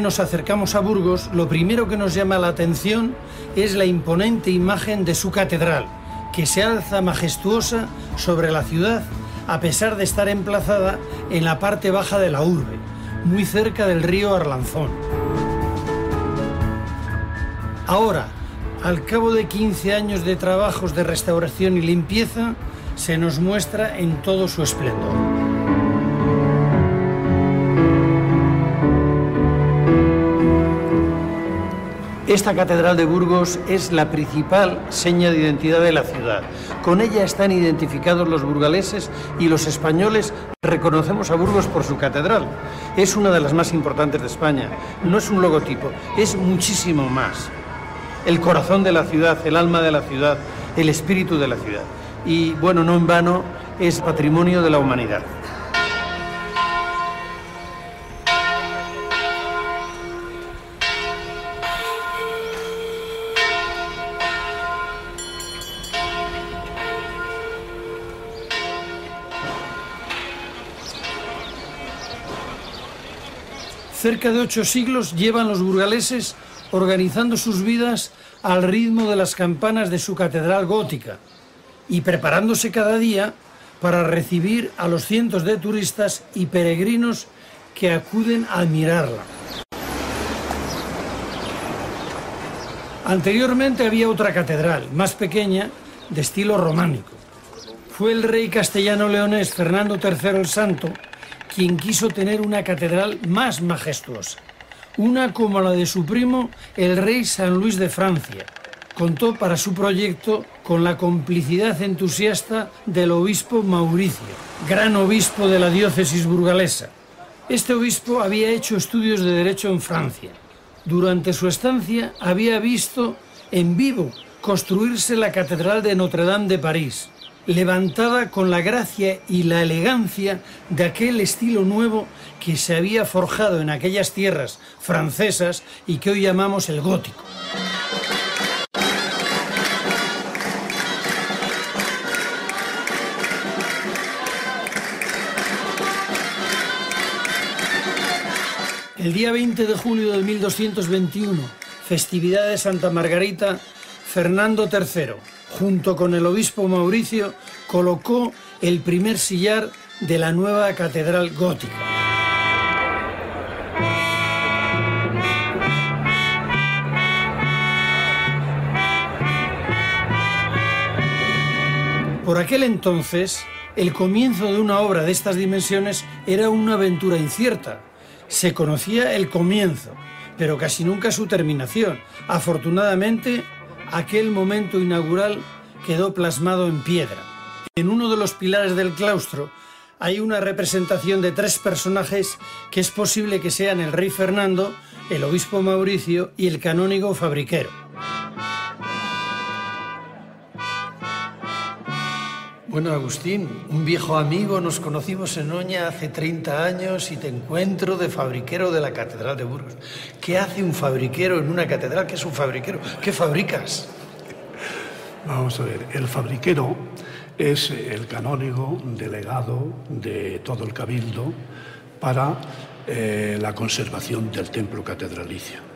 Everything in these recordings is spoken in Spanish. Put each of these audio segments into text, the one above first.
Nos acercamos a Burgos, lo primero que nos llama la atención es la imponente imagen de su catedral, que se alza majestuosa sobre la ciudad a pesar de estar emplazada en la parte baja de la urbe, muy cerca del río Arlanzón. Ahora, al cabo de 15 años de trabajos de restauración y limpieza, se nos muestra en todo su esplendor. Esta catedral de Burgos es la principal seña de identidad de la ciudad. Con ella están identificados los burgaleses y los españoles reconocemos a Burgos por su catedral. Es una de las más importantes de España. No es un logotipo, es muchísimo más. El corazón de la ciudad, el alma de la ciudad, el espíritu de la ciudad. Y bueno, no en vano, es patrimonio de la humanidad. Cerca de ocho siglos llevan los burgaleses organizando sus vidas al ritmo de las campanas de su catedral gótica y preparándose cada día para recibir a los cientos de turistas y peregrinos que acuden a admirarla. Anteriormente había otra catedral, más pequeña, de estilo románico. Fue el rey castellano-leonés Fernando III el Santo quien quiso tener una catedral más majestuosa, una como la de su primo, el rey San Luis de Francia. Contó para su proyecto con la complicidad entusiasta del obispo Mauricio, gran obispo de la diócesis burgalesa. Este obispo había hecho estudios de derecho en Francia. Durante su estancia había visto en vivo construirse la Catedral de Notre Dame de París, levantada con la gracia y la elegancia de aquel estilo nuevo que se había forjado en aquellas tierras francesas y que hoy llamamos el gótico. El día 20 de julio de 1221, festividad de Santa Margarita, Fernando III, junto con el obispo Mauricio, colocó el primer sillar de la nueva catedral gótica. Por aquel entonces, el comienzo de una obra de estas dimensiones era una aventura incierta. Se conocía el comienzo, pero casi nunca su terminación. Afortunadamente, aquel momento inaugural quedó plasmado en piedra. En uno de los pilares del claustro hay una representación de tres personajes que es posible que sean el rey Fernando, el obispo Mauricio y el canónigo Fabriquero. Bueno, Agustín, un viejo amigo, nos conocimos en Oña hace 30 años y te encuentro de fabriquero de la Catedral de Burgos. ¿Qué hace un fabriquero en una catedral? ¿Qué es un fabriquero? ¿Qué fabricas? Vamos a ver, el fabriquero es el canónigo delegado de todo el cabildo para eh, la conservación del templo catedralicio.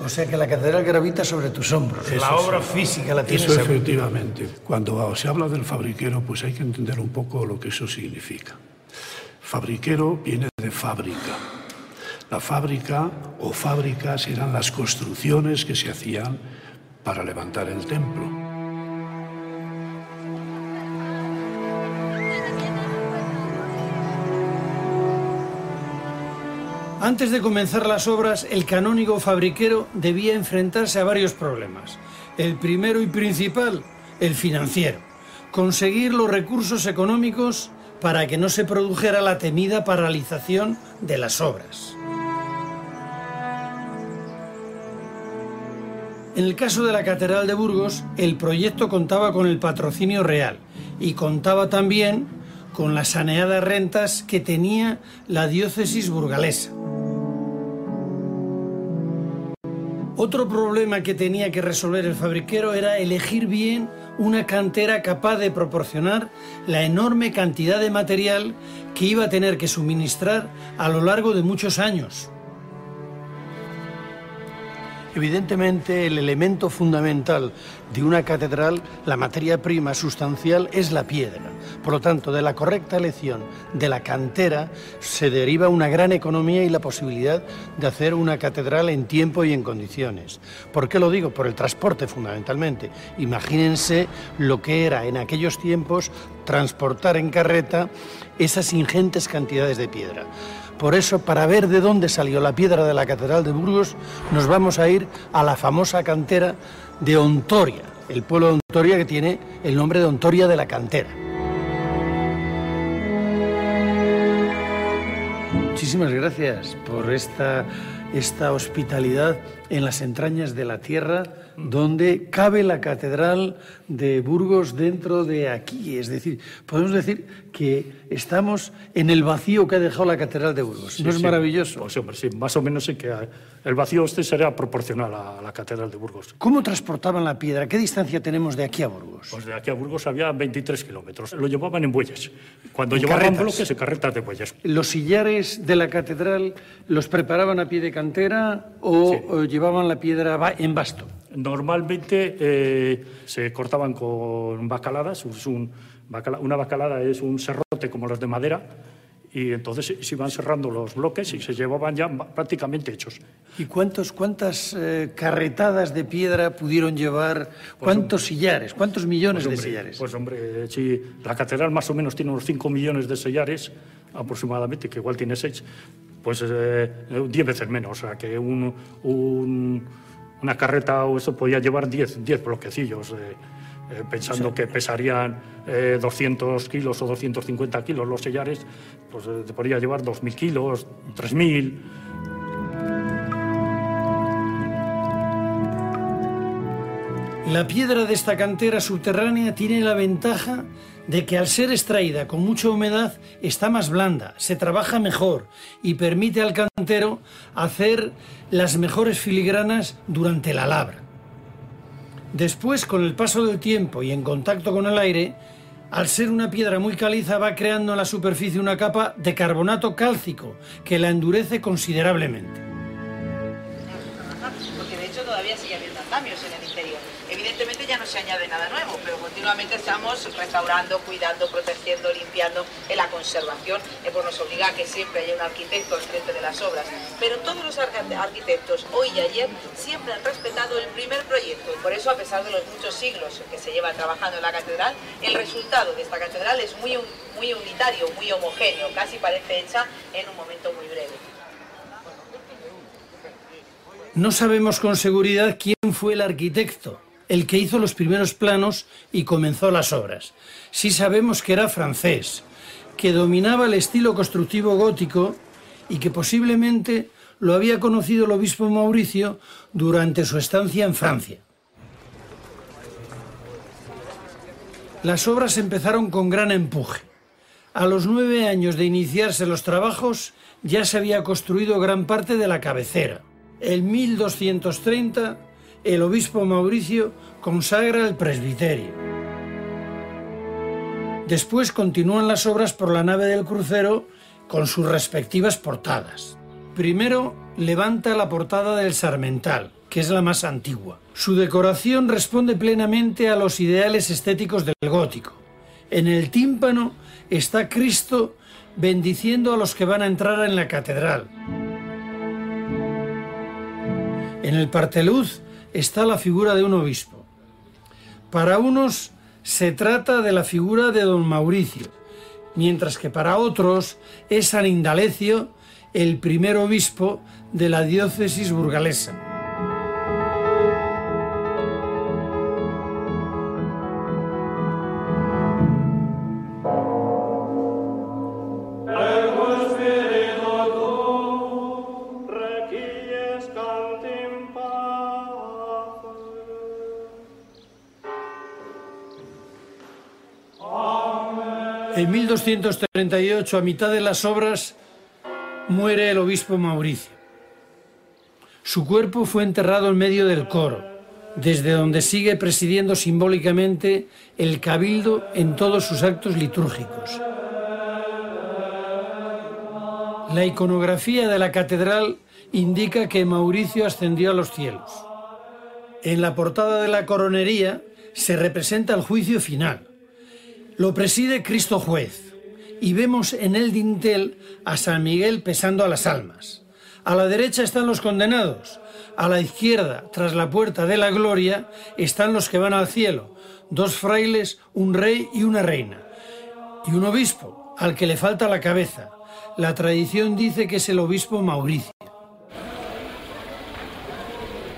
O sea que la catedral gravita sobre tus hombros. la obra física la tienes. Eso efectivamente. Cuando se habla del fabriquero, pues hay que entender un poco lo que eso significa. Fabriquero viene de fábrica. La fábrica o fábricas eran las construcciones que se hacían para levantar el templo. Antes de comenzar las obras, el canónigo fabriquero debía enfrentarse a varios problemas. El primero y principal, el financiero. Conseguir los recursos económicos para que no se produjera la temida paralización de las obras. En el caso de la Catedral de Burgos, el proyecto contaba con el patrocinio real y contaba también con las saneadas rentas que tenía la diócesis burgalesa. Otro problema que tenía que resolver el fabriquero era elegir bien una cantera capaz de proporcionar la enorme cantidad de material que iba a tener que suministrar a lo largo de muchos años. Evidentemente, el elemento fundamental de una catedral, la materia prima sustancial, es la piedra. Por lo tanto, de la correcta elección de la cantera se deriva una gran economía y la posibilidad de hacer una catedral en tiempo y en condiciones. ¿Por qué lo digo? Por el transporte, fundamentalmente. Imagínense lo que era en aquellos tiempos transportar en carreta esas ingentes cantidades de piedra. Por eso, para ver de dónde salió la piedra de la Catedral de Burgos, nos vamos a ir a la famosa cantera de Ontoria, el pueblo de Ontoria que tiene el nombre de Ontoria de la Cantera. Muchísimas gracias por esta, esta hospitalidad en las entrañas de la tierra donde cabe la Catedral de Burgos dentro de aquí. Es decir, podemos decir que estamos en el vacío que ha dejado la Catedral de Burgos. ¿No es maravilloso? Pues hombre, sí, más o menos sí que el vacío este será proporcional a la Catedral de Burgos. ¿Cómo transportaban la piedra? ¿Qué distancia tenemos de aquí a Burgos? Pues de aquí a Burgos había 23 kilómetros. Lo llevaban en bueyes. Cuando llevaban bloques y carretas de bueyes. ¿Los sillares de la catedral los preparaban a pie de cantera o llevaban la piedra en basto? Normalmente eh, se cortaban con bacaladas. una bacalada es un serrote como los de madera y entonces se iban cerrando los bloques y se llevaban ya prácticamente hechos. ¿Y cuántos, cuántas eh, carretadas de piedra pudieron llevar? Pues ¿Cuántos sillares? ¿Cuántos millones pues de sillares? Pues hombre, si la catedral más o menos tiene unos 5 millones de sillares aproximadamente, que igual tiene 6, pues 10 eh, veces menos. O sea, que un una carreta o eso podía llevar 10, 10 bloquecillos, eh, eh, pensando que pesarían 200 eh, kilos o 250 kilos los sellares, pues te podría llevar 2.000 kilos, 3.000. La piedra de esta cantera subterránea tiene la ventaja de que al ser extraída con mucha humedad está más blanda, se trabaja mejor y permite al cantero hacer las mejores filigranas durante la labra. Después, con el paso del tiempo y en contacto con el aire, al ser una piedra muy caliza va creando en la superficie una capa de carbonato cálcico que la endurece considerablemente. No se añade nada nuevo, pero continuamente estamos restaurando, cuidando, protegiendo, limpiando en la conservación, pues nos obliga a que siempre haya un arquitecto al frente de las obras. Pero todos los arquitectos, hoy y ayer, siempre han respetado el primer proyecto por eso, a pesar de los muchos siglos que se lleva trabajando en la catedral, el resultado de esta catedral es muy, muy unitario, muy homogéneo, casi parece hecha en un momento muy breve. No sabemos con seguridad quién fue el arquitecto, el que hizo los primeros planos y comenzó las obras. Sí sabemos que era francés, que dominaba el estilo constructivo gótico y que posiblemente lo había conocido el obispo Mauricio durante su estancia en Francia. Las obras empezaron con gran empuje. A los nueve años de iniciarse los trabajos ya se había construido gran parte de la cabecera. En 1230 el obispo Mauricio consagra el presbiterio. Después continúan las obras por la nave del crucero con sus respectivas portadas. Primero levanta la portada del Sarmental, que es la más antigua. Su decoración responde plenamente a los ideales estéticos del gótico. En el tímpano está Cristo bendiciendo a los que van a entrar en la catedral. En el parteluz está la figura de un obispo. Para unos se trata de la figura de don Mauricio, mientras que para otros es San Indalecio el primer obispo de la diócesis burgalesa. 1238, a mitad de las obras, muere el obispo Mauricio. Su cuerpo fue enterrado en medio del coro, desde donde sigue presidiendo simbólicamente el cabildo en todos sus actos litúrgicos. La iconografía de la catedral indica que Mauricio ascendió a los cielos. En la portada de la coronería se representa el juicio final. Lo preside Cristo juez y vemos en el dintel a San Miguel pesando a las almas. A la derecha están los condenados, a la izquierda, tras la puerta de la gloria, están los que van al cielo, dos frailes, un rey y una reina, y un obispo, al que le falta la cabeza. La tradición dice que es el obispo Mauricio.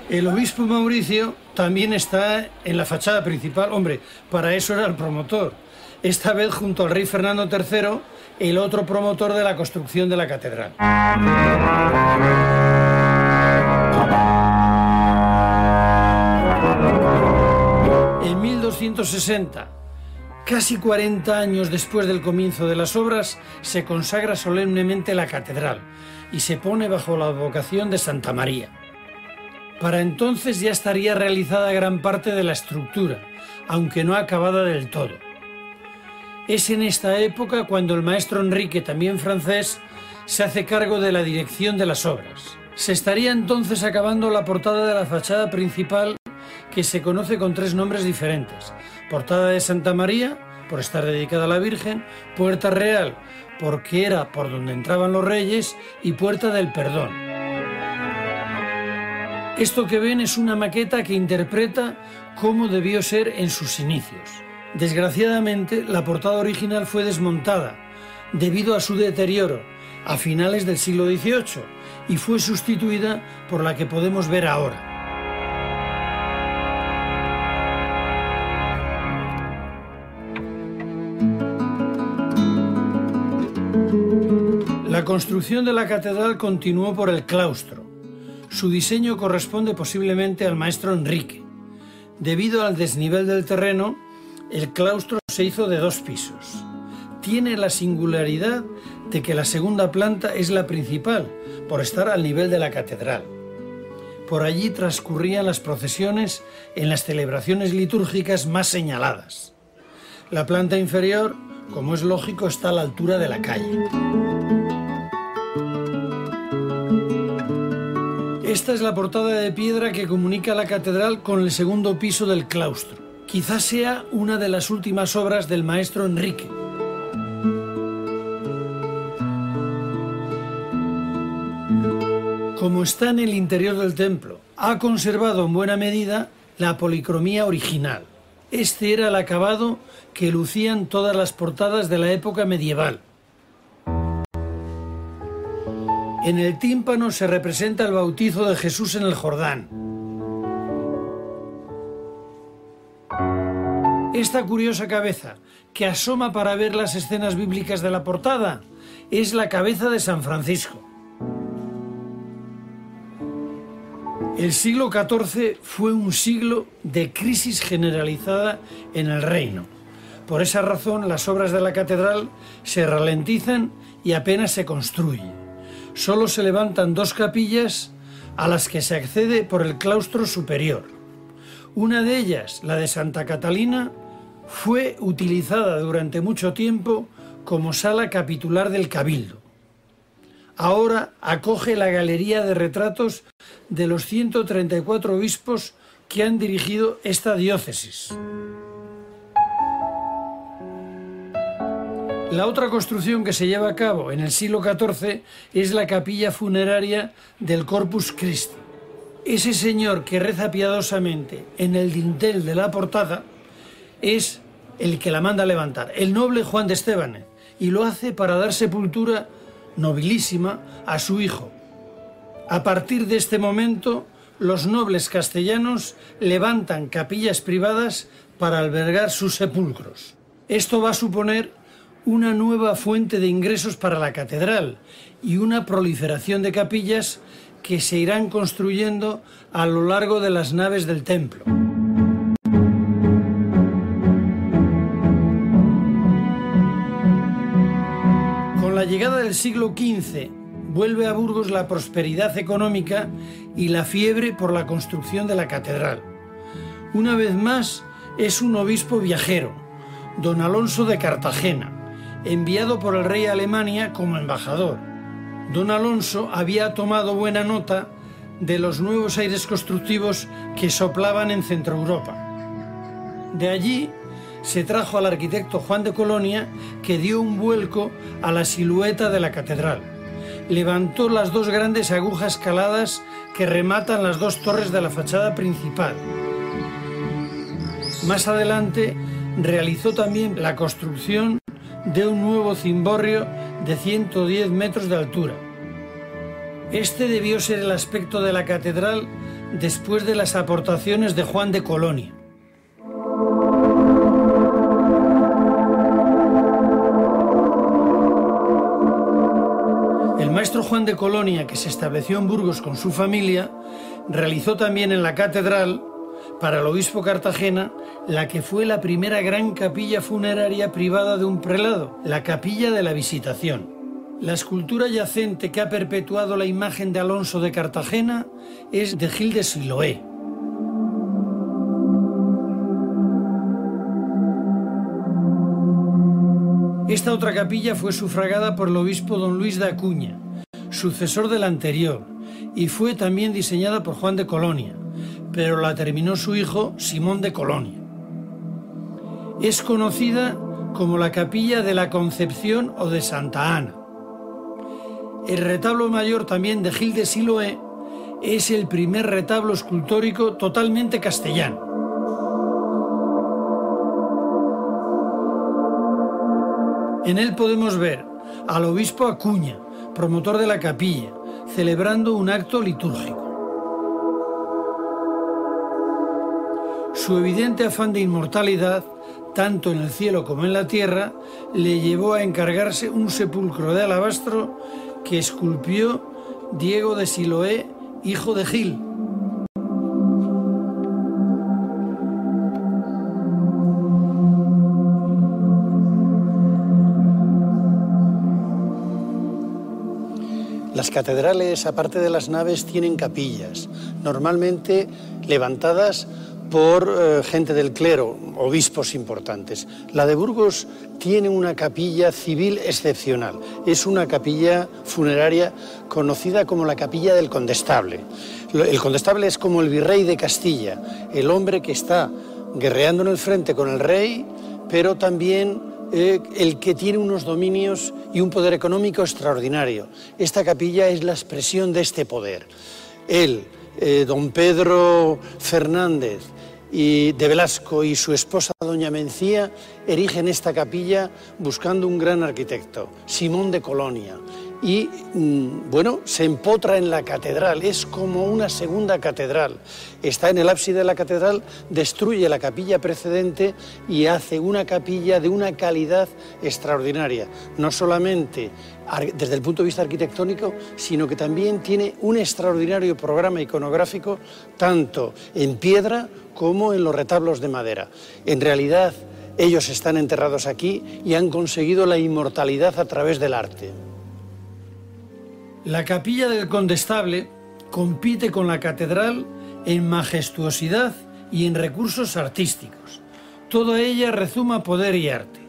El obispo Mauricio también está en la fachada principal. Hombre, para eso era el promotor. Esta vez junto al rey Fernando III, el otro promotor de la construcción de la catedral. En 1260, casi 40 años después del comienzo de las obras, se consagra solemnemente la catedral y se pone bajo la advocación de Santa María. Para entonces ya estaría realizada gran parte de la estructura, aunque no acabada del todo. Es en esta época cuando el maestro Enrique, también francés, se hace cargo de la dirección de las obras. Se estaría entonces acabando la portada de la fachada principal que se conoce con tres nombres diferentes. Portada de Santa María, por estar dedicada a la Virgen, Puerta Real, porque era por donde entraban los reyes, y Puerta del Perdón. Esto que ven es una maqueta que interpreta cómo debió ser en sus inicios. Desgraciadamente, la portada original fue desmontada debido a su deterioro a finales del siglo XVIII y fue sustituida por la que podemos ver ahora. La construcción de la catedral continuó por el claustro. Su diseño corresponde posiblemente al maestro Enrique. Debido al desnivel del terreno, el claustro se hizo de dos pisos. Tiene la singularidad de que la segunda planta es la principal, por estar al nivel de la catedral. Por allí transcurrían las procesiones en las celebraciones litúrgicas más señaladas. La planta inferior, como es lógico, está a la altura de la calle. Esta es la portada de piedra que comunica la catedral con el segundo piso del claustro. Quizás sea una de las últimas obras del maestro Enrique. Como está en el interior del templo, ha conservado en buena medida la policromía original. Este era el acabado que lucían todas las portadas de la época medieval. En el tímpano se representa el bautizo de Jesús en el Jordán. Esta curiosa cabeza, que asoma para ver las escenas bíblicas de la portada, es la cabeza de San Francisco. El siglo XIV fue un siglo de crisis generalizada en el reino. Por esa razón, las obras de la catedral se ralentizan y apenas se construyen. Solo se levantan dos capillas a las que se accede por el claustro superior. Una de ellas, la de Santa Catalina, fue utilizada durante mucho tiempo como sala capitular del Cabildo. Ahora acoge la galería de retratos de los 134 obispos que han dirigido esta diócesis. La otra construcción que se lleva a cabo en el siglo XIV es la capilla funeraria del Corpus Christi. Ese señor que reza piadosamente en el dintel de la portada es el que la manda a levantar, el noble Juan de Esteban, y lo hace para dar sepultura nobilísima a su hijo. A partir de este momento, los nobles castellanos levantan capillas privadas para albergar sus sepulcros. Esto va a suponer una nueva fuente de ingresos para la catedral y una proliferación de capillas que se irán construyendo a lo largo de las naves del templo. Llegada del siglo XV vuelve a Burgos la prosperidad económica y la fiebre por la construcción de la catedral. Una vez más es un obispo viajero, don Alonso de Cartagena, enviado por el rey a Alemania como embajador. Don Alonso había tomado buena nota de los nuevos aires constructivos que soplaban en Centro Europa. De allí se trajo al arquitecto Juan de Colonia que dio un vuelco a la silueta de la catedral. Levantó las dos grandes agujas caladas que rematan las dos torres de la fachada principal. Más adelante realizó también la construcción de un nuevo cimborrio de 110 metros de altura. Este debió ser el aspecto de la catedral después de las aportaciones de Juan de Colonia. Maestro Juan de Colonia, que se estableció en Burgos con su familia, realizó también en la catedral, para el obispo Cartagena, la que fue la primera gran capilla funeraria privada de un prelado, la capilla de la Visitación. La escultura yacente que ha perpetuado la imagen de Alonso de Cartagena es de Gil de Siloé. Esta otra capilla fue sufragada por el obispo don Luis de Acuña, sucesor del anterior, y fue también diseñada por Juan de Colonia, pero la terminó su hijo Simón de Colonia. Es conocida como la capilla de la Concepción o de Santa Ana. El retablo mayor también de Gil de Siloé es el primer retablo escultórico totalmente castellano. En él podemos ver al obispo Acuña, promotor de la capilla, celebrando un acto litúrgico. Su evidente afán de inmortalidad, tanto en el cielo como en la tierra, le llevó a encargarse un sepulcro de alabastro que esculpió Diego de Siloé, hijo de Gil. Las catedrales, aparte de las naves, tienen capillas, normalmente levantadas por eh, gente del clero, obispos importantes. La de Burgos tiene una capilla civil excepcional. Es una capilla funeraria conocida como la capilla del condestable. El condestable es como el virrey de Castilla, el hombre que está guerreando en el frente con el rey, pero también eh, el que tiene unos dominios y un poder económico extraordinario. Esta capilla es la expresión de este poder. Él, eh, don Pedro Fernández, y de Velasco y su esposa doña Mencía erigen esta capilla buscando un gran arquitecto, Simón de Colonia. Y mm, bueno, se empotra en la catedral, es como una segunda catedral. Está en el ábside de la catedral, destruye la capilla precedente y hace una capilla de una calidad extraordinaria. No solamente desde el punto de vista arquitectónico, sino que también tiene un extraordinario programa iconográfico, tanto en piedra como en los retablos de madera. En realidad, ellos están enterrados aquí y han conseguido la inmortalidad a través del arte. La capilla del Condestable compite con la catedral en majestuosidad y en recursos artísticos. Toda ella rezuma poder y arte.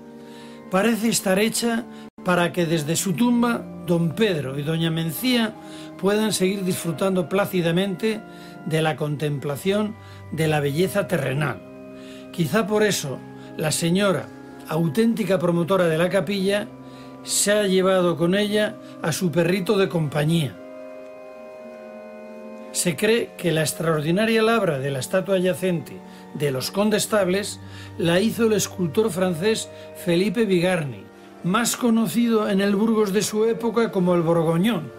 Parece estar hecha para que desde su tumba don Pedro y doña Mencía puedan seguir disfrutando plácidamente de la contemplación de la belleza terrenal. Quizá por eso la señora, auténtica promotora de la capilla, se ha llevado con ella a su perrito de compañía. Se cree que la extraordinaria labra de la estatua yacente de los condestables la hizo el escultor francés Felipe Bigarni, más conocido en el Burgos de su época como el Borgoñón,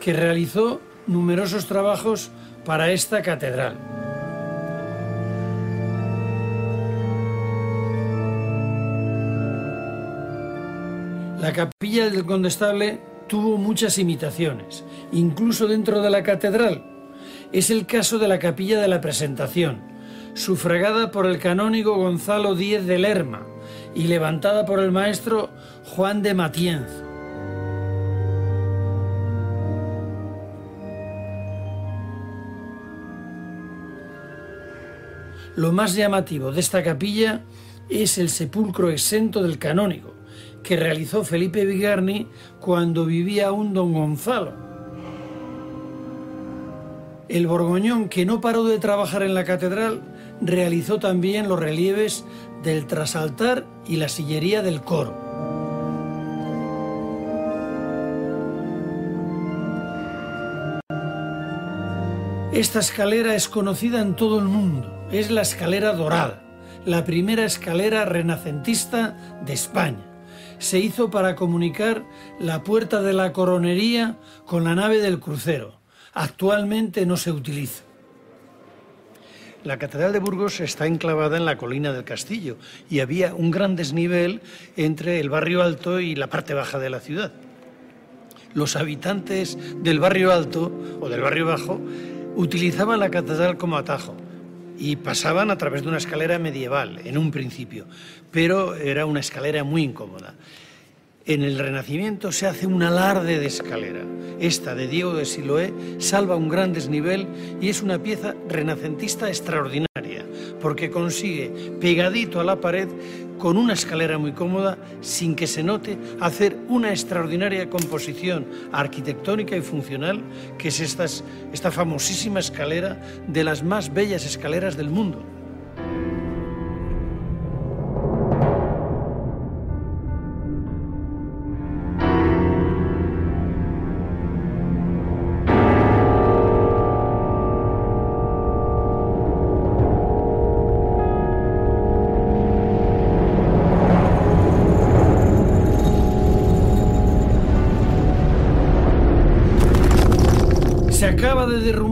que realizó numerosos trabajos para esta catedral. La capilla del Condestable tuvo muchas imitaciones, incluso dentro de la catedral. Es el caso de la capilla de la Presentación, sufragada por el canónigo Gonzalo Díez de Lerma y levantada por el maestro Juan de Matienzo. Lo más llamativo de esta capilla es el sepulcro exento del canónigo, que realizó Felipe Vigarni cuando vivía aún don Gonzalo. El borgoñón, que no paró de trabajar en la catedral, realizó también los relieves del trasaltar y la sillería del coro. Esta escalera es conocida en todo el mundo. Es la escalera dorada, la primera escalera renacentista de España. Se hizo para comunicar la puerta de la coronería con la nave del crucero. Actualmente no se utiliza. La Catedral de Burgos está enclavada en la colina del castillo y había un gran desnivel entre el barrio alto y la parte baja de la ciudad. Los habitantes del barrio alto o del barrio bajo utilizaban la catedral como atajo y pasaban a través de una escalera medieval en un principio, pero era una escalera muy incómoda. En el Renacimiento se hace un alarde de escalera. Esta de Diego de Siloé salva un gran desnivel y es una pieza renacentista extraordinaria, porque consigue, pegadito a la pared, con una escalera muy cómoda, sin que se note, hacer una extraordinaria composición arquitectónica y funcional, que es esta, famosísima escalera de las más bellas escaleras del mundo.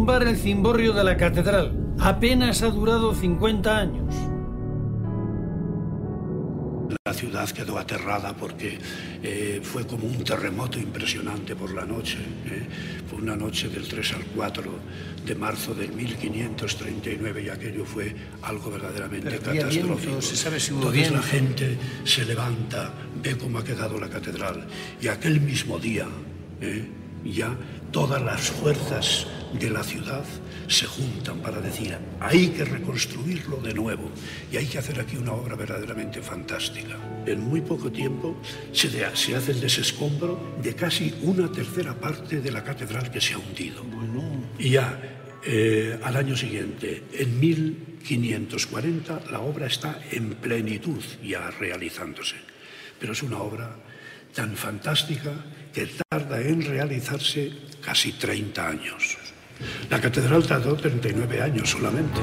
Derrumbar el cimborrio de la catedral. Apenas ha durado 50 años. La ciudad quedó aterrada porque eh, fue como un terremoto impresionante por la noche. ¿eh? Fue una noche del 3 al 4 de marzo del 1539 y aquello fue algo verdaderamente catastrófico. se sabe si hubo Entonces la gente se levanta, ve cómo ha quedado la catedral y aquel mismo día ¿eh? ya todas las fuerzas de la ciudad se juntan para decir, hay que reconstruirlo de nuevo y hay que hacer aquí una obra verdaderamente fantástica. En muy poco tiempo se, se hace el desescombro de casi una tercera parte de la catedral que se ha hundido. Y ya eh, al año siguiente, en 1540, la obra está en plenitud ya realizándose. Pero es una obra tan fantástica que tarda en realizarse casi 30 años. La catedral tardó 39 años solamente.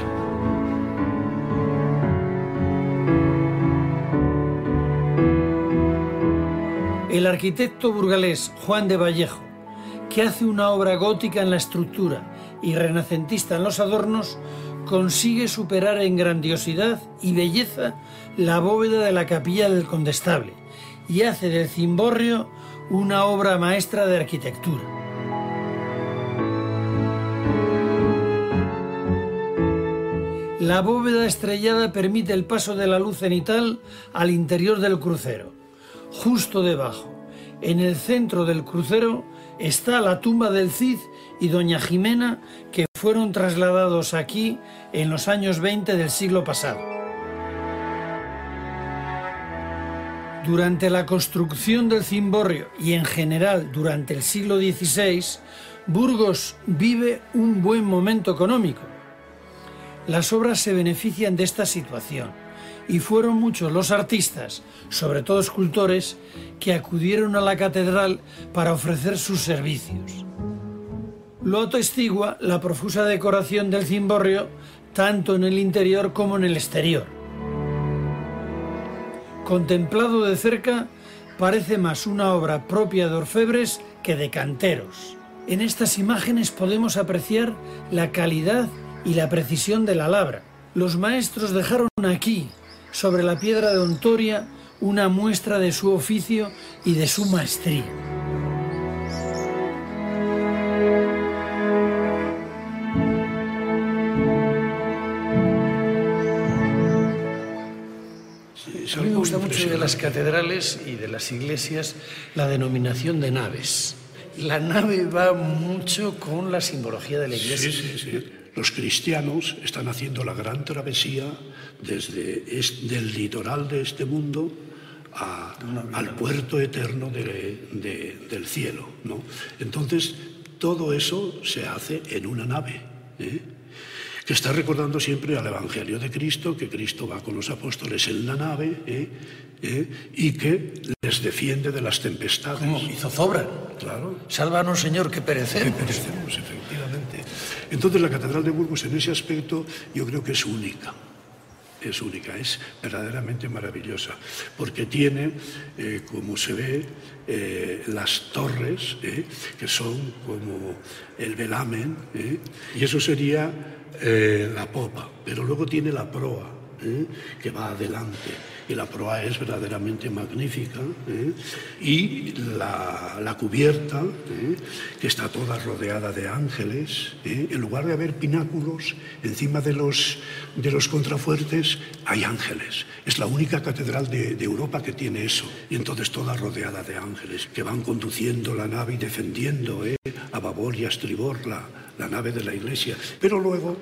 El arquitecto burgalés Juan de Vallejo, que hace una obra gótica en la estructura y renacentista en los adornos, consigue superar en grandiosidad y belleza la bóveda de la capilla del Condestable y hace del cimborrio una obra maestra de arquitectura. La bóveda estrellada permite el paso de la luz cenital al interior del crucero. Justo debajo, en el centro del crucero, está la tumba del Cid y doña Jimena, que fueron trasladados aquí en los años 20 del siglo pasado. Durante la construcción del cimborrio y en general durante el siglo XVI, Burgos vive un buen momento económico. Las obras se benefician de esta situación y fueron muchos los artistas, sobre todo escultores, que acudieron a la catedral para ofrecer sus servicios. Lo atestigua la profusa decoración del cimborrio tanto en el interior como en el exterior. Contemplado de cerca, parece más una obra propia de orfebres que de canteros. En estas imágenes podemos apreciar la calidad y la precisión de la labra. Los maestros dejaron aquí, sobre la piedra de Ontoria, una muestra de su oficio y de su maestría. A mí me gusta mucho de las catedrales y de las iglesias la denominación de naves. La nave va mucho con la simbología de la iglesia. Sí, sí, sí. Los cristianos están haciendo la gran travesía desde el litoral de este mundo al puerto eterno del cielo. ¿no? Entonces, todo eso se hace en una nave. ¿eh? que está recordando siempre al Evangelio de Cristo, que Cristo va con los apóstoles en la nave ¿eh? ¿Eh? y que les defiende de las tempestades. Como hizo Zobra. Claro. Sálvanos, Señor, que perecemos. Que perecemos, efectivamente. Entonces la Catedral de Burgos en ese aspecto yo creo que es única. Es única, es verdaderamente maravillosa, porque tiene, eh, como se ve, eh, las torres, eh, que son como el velamen, y eso sería la popa, pero luego tiene la proa, que va adelante la proa es verdaderamente magnífica, ¿eh? y la, cubierta, ¿eh? que está toda rodeada de ángeles, ¿eh? en lugar de haber pináculos encima de los, de los contrafuertes, hay ángeles. Es la única catedral de, Europa que tiene eso, y entonces toda rodeada de ángeles, que van conduciendo la nave y defendiendo a babor y a estribor la, la nave de la iglesia. Pero luego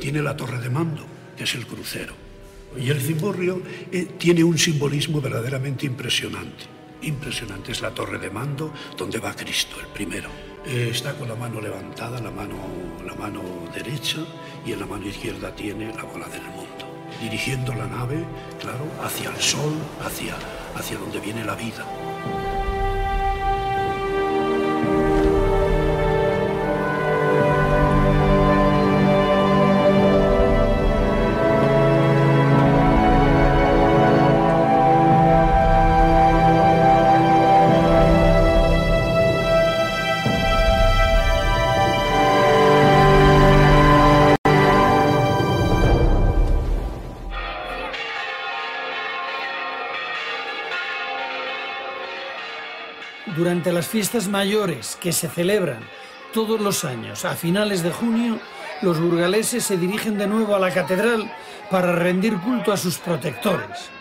tiene la torre de mando, que es el crucero. Y el cimborrio eh, tiene un simbolismo verdaderamente impresionante. Impresionante es la torre de mando donde va Cristo, el primero. Eh, está con la mano levantada, la mano, la mano derecha, y en la mano izquierda tiene la bola del mundo, dirigiendo la nave, claro, hacia el sol, hacia, hacia donde viene la vida. Durante las fiestas mayores que se celebran todos los años a finales de junio, los burgaleses se dirigen de nuevo a la catedral para rendir culto a sus protectores.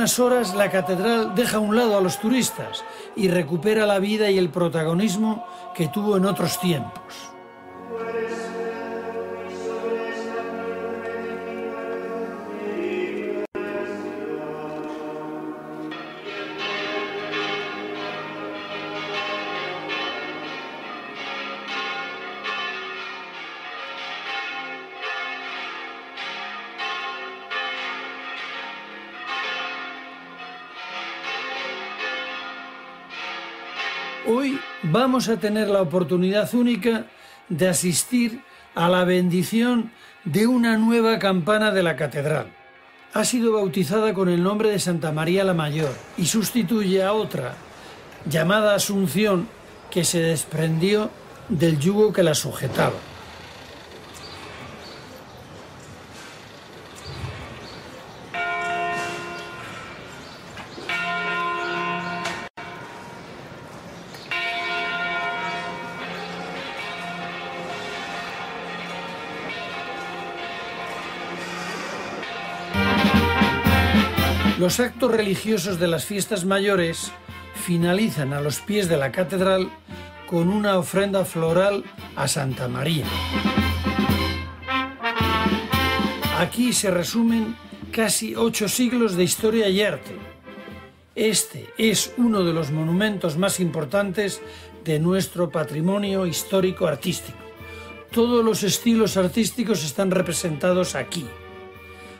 Unas horas la catedral deja a un lado a los turistas y recupera la vida y el protagonismo que tuvo en otros tiempos. Vamos a tener la oportunidad única de asistir a la bendición de una nueva campana de la catedral. Ha sido bautizada con el nombre de Santa María la Mayor y sustituye a otra llamada Asunción que se desprendió del yugo que la sujetaba. Los actos religiosos de las fiestas mayores finalizan a los pies de la catedral con una ofrenda floral a Santa María. Aquí se resumen casi ocho siglos de historia y arte. Este es uno de los monumentos más importantes de nuestro patrimonio histórico artístico. Todos los estilos artísticos están representados aquí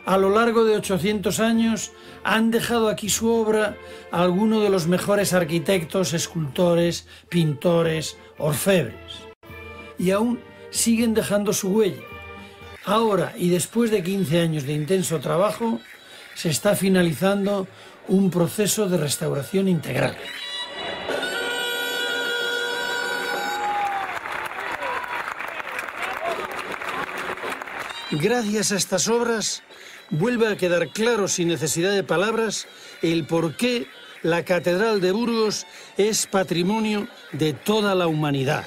a lo largo de 800 años han dejado aquí su obra algunos de los mejores arquitectos, escultores, pintores, orfebres. Y aún siguen dejando su huella. Ahora, y después de 15 años de intenso trabajo, se está finalizando un proceso de restauración integral. Gracias a estas obras vuelve a quedar claro sin necesidad de palabras el por qué la Catedral de Burgos es patrimonio de toda la humanidad.